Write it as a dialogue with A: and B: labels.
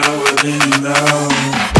A: know what you know.